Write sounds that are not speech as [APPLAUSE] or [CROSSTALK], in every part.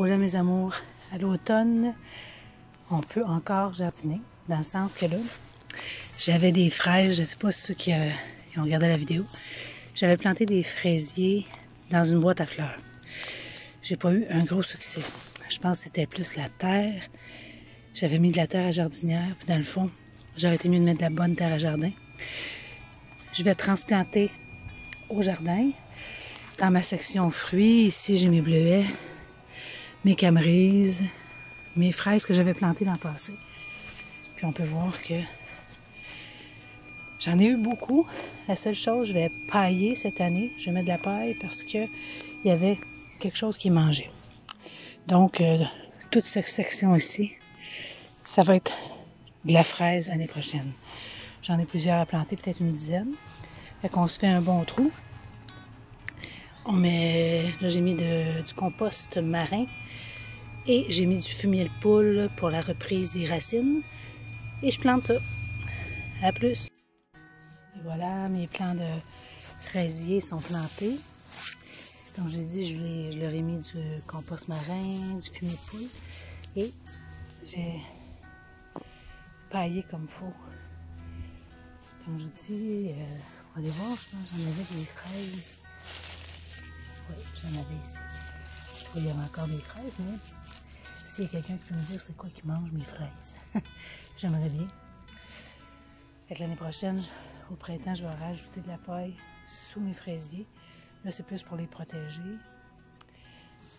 Hola mes amours, à l'automne, on peut encore jardiner, dans le sens que là, j'avais des fraises, je sais pas si ceux qui, euh, ont regardé la vidéo, j'avais planté des fraisiers dans une boîte à fleurs. J'ai pas eu un gros succès. Je pense que c'était plus la terre. J'avais mis de la terre à jardinière, puis dans le fond, j'aurais été mieux de mettre de la bonne terre à jardin. Je vais transplanter au jardin. Dans ma section fruits, ici j'ai mes bleuets, mes camerises, mes fraises que j'avais plantées l'an passé. Puis on peut voir que j'en ai eu beaucoup. La seule chose, je vais pailler cette année. Je vais mettre de la paille parce que il y avait quelque chose qui mangeait. Donc, euh, toute cette section ici, ça va être de la fraise l'année prochaine. J'en ai plusieurs à planter, peut-être une dizaine. Fait qu'on se fait un bon trou. On met, là j'ai mis du compost marin et j'ai mis du fumier de poule pour la reprise des racines. Et je plante ça. À plus. Et voilà, mes plants de fraisiers sont plantés. Comme je l'ai dit, je, leur ai mis du compost marin, du fumier de poule. Et j'ai paillé comme faut. Comme je dis, euh, on va aller voir, j'en avais des fraises. Oui, j'en avais ici. il y avait encore des fraises, mais s'il y a quelqu'un qui peut me dire c'est quoi qui mange mes fraises, [LAUGHS] j'aimerais bien. l'année prochaine, au printemps, je vais rajouter de la paille sous mes fraisiers. Là, c'est plus pour les protéger.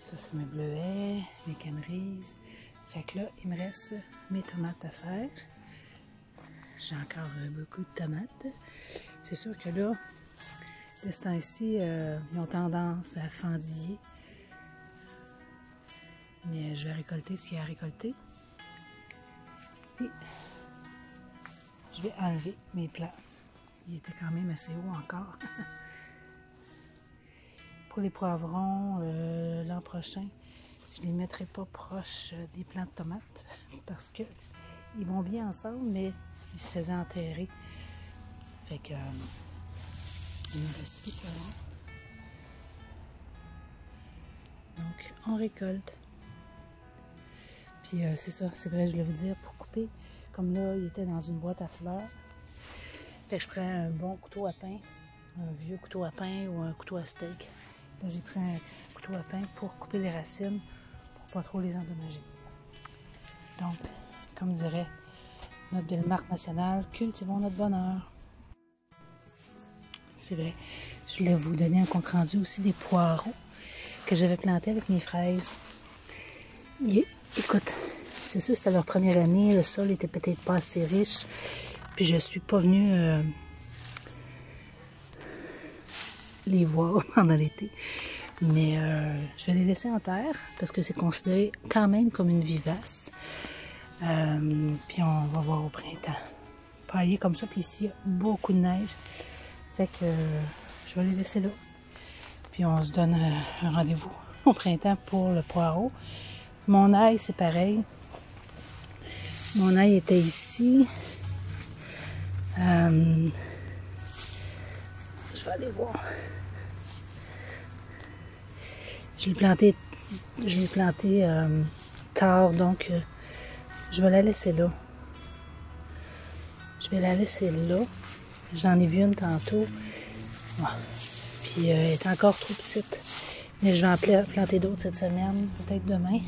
Ça, c'est mes bleuets, mes camerises. Fait que là, il me reste mes tomates à faire. J'ai encore beaucoup de tomates. C'est sûr que là, de ce temps-ci, euh, ils ont tendance à fendiller. Mais je vais récolter ce qu'il y a à récolter. Et je vais enlever mes plats. Il était quand même assez haut encore. [LAUGHS] Pour les poivrons, euh, l'an prochain, je ne les mettrai pas proches des plants de tomates [LAUGHS] parce que ils vont bien ensemble, mais ils se faisaient enterrer. Fait que euh, Donc on récolte. Puis euh, c'est ça, c'est vrai, je voulais vous dire, pour couper, comme là, il était dans une boîte à fleurs. Fait que je prends un bon couteau à pain, un vieux couteau à pain ou un couteau à steak. Là, j'ai pris un couteau à pain pour couper les racines, pour pas trop les endommager. Donc, comme dirait notre belle marque nationale, cultivons notre bonheur. C'est vrai. Je voulais vous donner un compte rendu aussi des poireaux que j'avais plantés avec mes fraises. écoute, c'est sûr c'était leur première année, le sol était peut-être pas assez riche, puis je suis pas venue euh, les voir [LAUGHS] pendant l'été. Mais euh, je vais les laisser en terre parce que c'est considéré quand même comme une vivace. Euh, puis on va voir au printemps. Pailler comme ça, puis ici, il y a beaucoup de neige. Que je vais les laisser là. Puis on se donne euh, un rendez-vous [LAUGHS] au printemps pour le poireau. Mon ail, c'est pareil. Mon ail était ici. Euh, je vais aller voir. Je l'ai planté, je l'ai planté tard, donc je vais la laisser là. Je vais la laisser là. J'en ai vu une tantôt. Puis euh, elle est encore trop petite. Mais je vais en planter d'autres cette semaine, peut-être demain.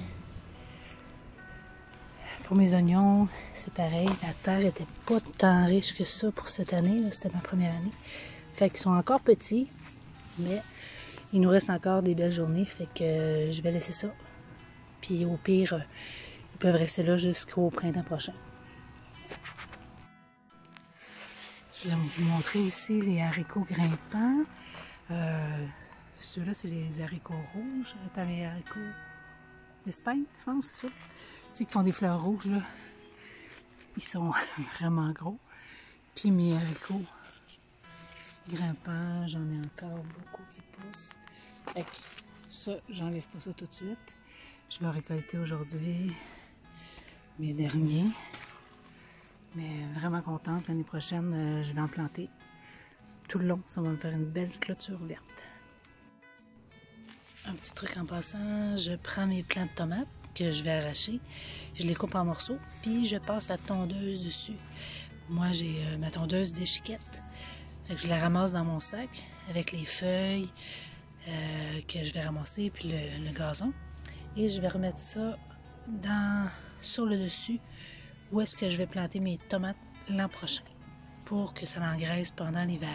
Pour mes oignons, c'est pareil. La terre était pas tant riche que ça pour cette année. C'était ma première année. Fait qu'ils sont encore petits, mais il nous reste encore des belles journées. Fait que euh, je vais laisser ça. Puis au pire, peuvent rester là jusqu'au printemps prochain. Je vais vous montrer aussi les haricots grimpants. Euh, Ceux-là, c'est les haricots rouges. Attends, les haricots d'Espagne, je pense, c'est ça. Tu sais, qui font des fleurs rouges, là. Ils sont [LAUGHS] vraiment gros. Puis mes haricots grimpants, j'en ai encore beaucoup qui poussent. Fait que ça, j'enlève pas ça tout de suite. Je vais récolter aujourd'hui mes derniers. Mais vraiment contente. L'année prochaine, euh, je vais en planter tout le long. Ça va me faire une belle clôture verte. Un petit truc en passant, je prends mes plants de tomates que je vais arracher, je les coupe en morceaux, puis je passe la tondeuse dessus. Moi, j'ai euh, ma tondeuse d'échiquette. Fait que je la ramasse dans mon sac avec les feuilles euh, que je vais ramasser, puis le, gazon. Et je vais remettre ça sur le dessus où est-ce que je vais planter mes tomates l'an prochain pour que ça l'engraisse pendant l'hiver.